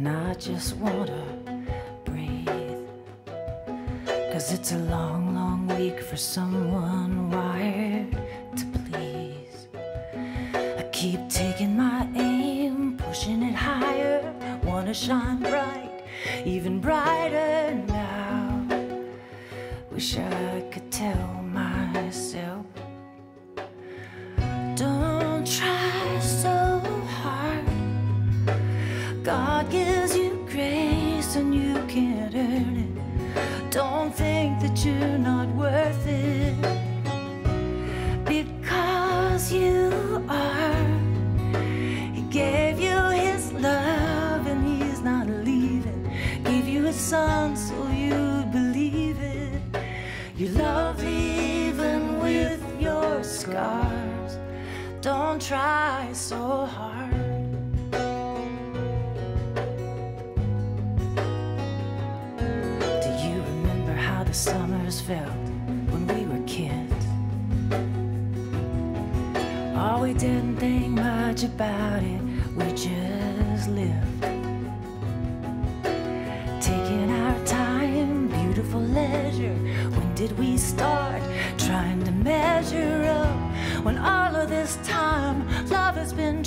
and I just wanna breathe. Cause it's a long, long week for someone wired to please. I keep taking my aim, pushing it higher, wanna shine bright, even brighter now. Wish I could tell myself, God gives you grace and you can't earn it. Don't think that you're not worth it because you are. He gave you his love and he's not leaving. Gave you his son so you'd believe it. You're lovely even with your scars. Don't try so hard. The summers felt when we were kids? Oh, we didn't think much about it, we just lived. Taking our time, beautiful leisure. When did we start trying to measure up? When all of this time, love has been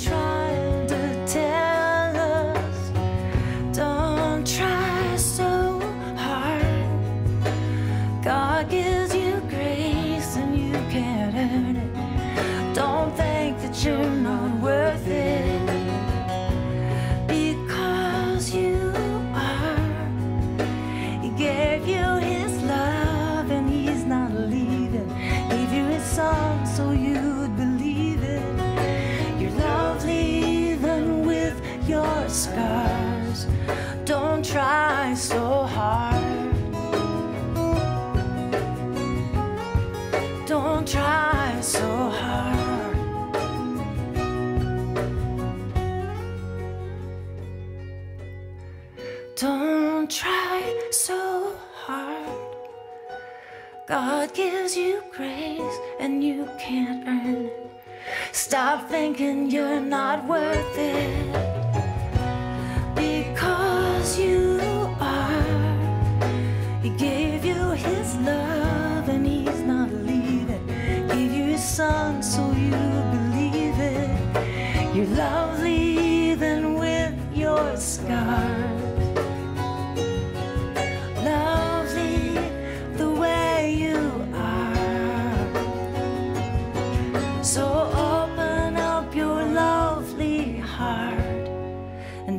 God gives you grace and you can't earn it. Don't think that you're not worth it because you are. He gave you his love and he's not leaving. Gave you his son so you'd believe it. You're lovely even with your scars. Don't try so hard. God gives you grace and you can't earn it. Stop thinking you're not worth it because you are. He gave you his love and he's not leaving. Gave you his son so you believe it. You're lovely even with your scars.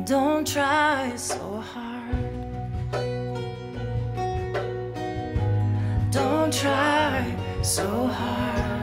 Don't try so hard. Don't try so hard.